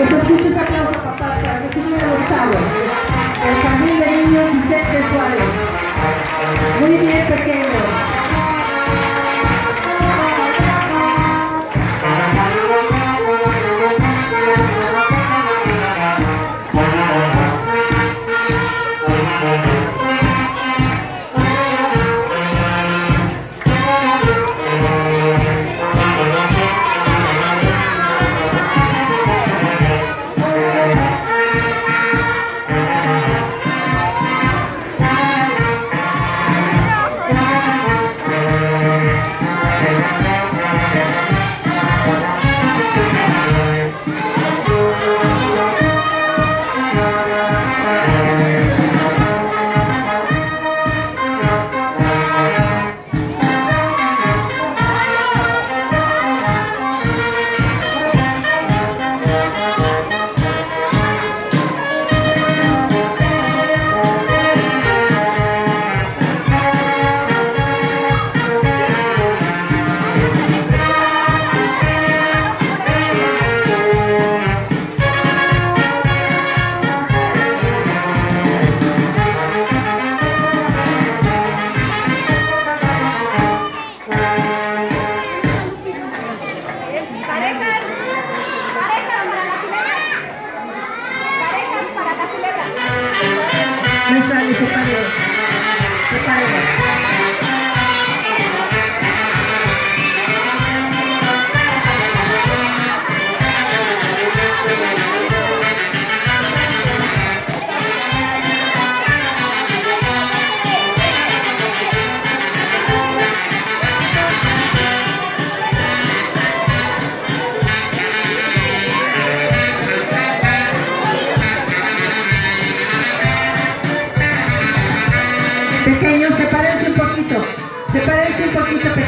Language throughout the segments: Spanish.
Que se escuche ese aplauso, papá, para recibir a los chavos. El jardín de niños Vicente Suárez. Muy bien, pequeños.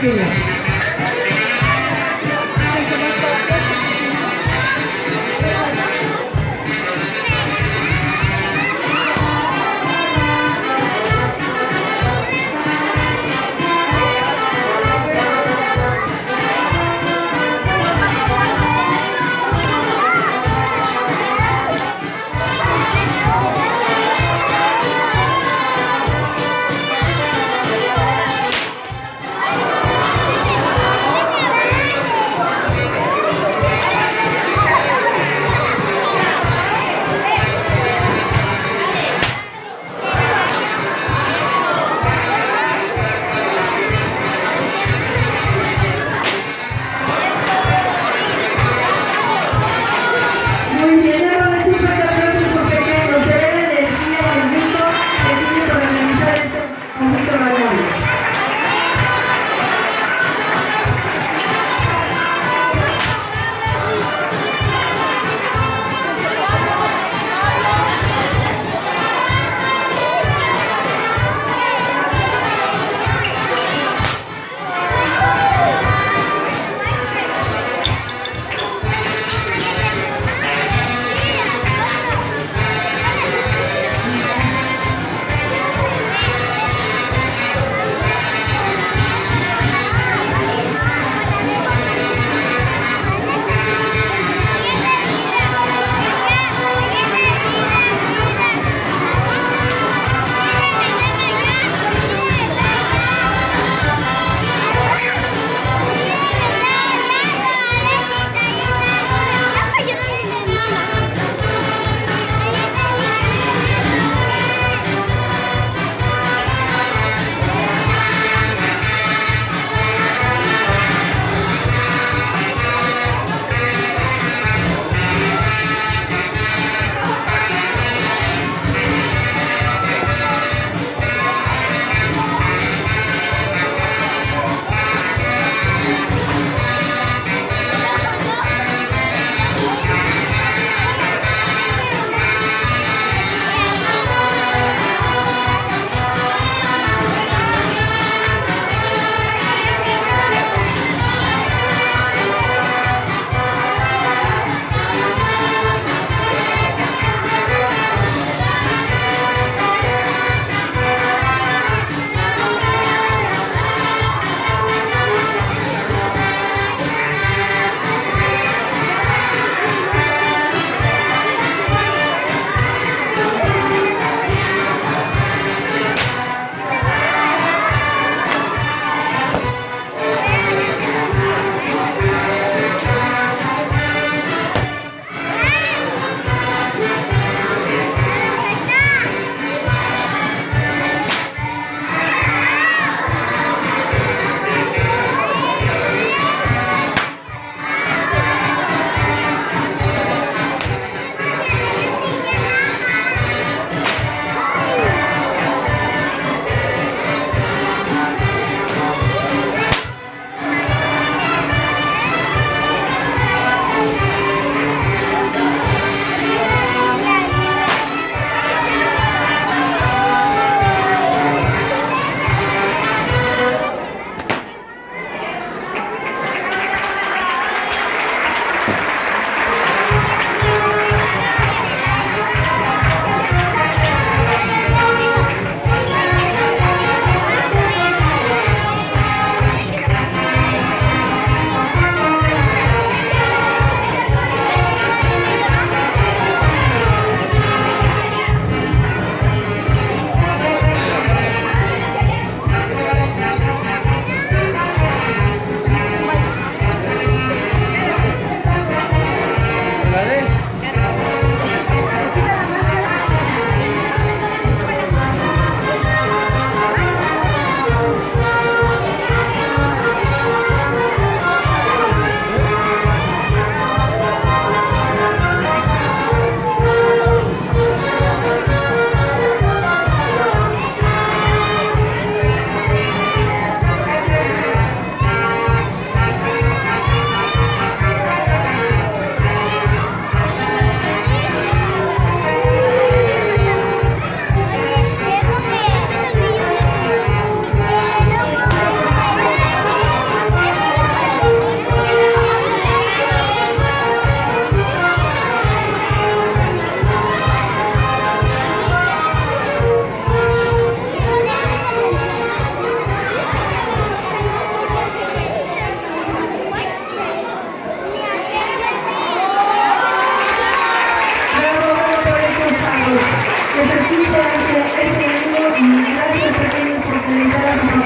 Un poquito,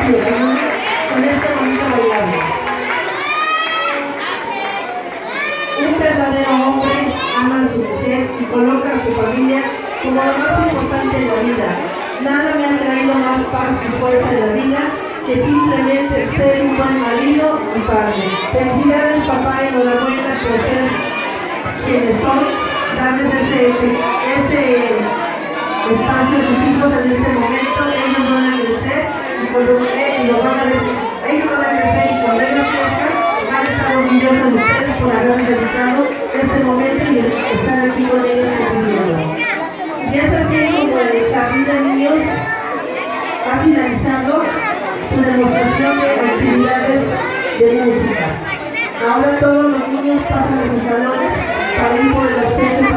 con este bonito bailable. Un verdadero hombre ama a su mujer y coloca a su familia como lo más importante en la vida. Nada me ha traído más paz y fuerza en la vida que simplemente ser un buen marido y padre. Felicidades papá y enhorabuena por ser quienes son, darles ese espacio sus hijos en este momento, ellos van a crecer y y lo van a, ellos van a crecer y cuando ellos crezcan van a estar orgullosos de ustedes por haber dedicado este momento y estar aquí con ellos en día. Y es así como el de niños ha finalizado su demostración de actividades de música. Ahora todos los niños pasan a sus salones para ir por el papá.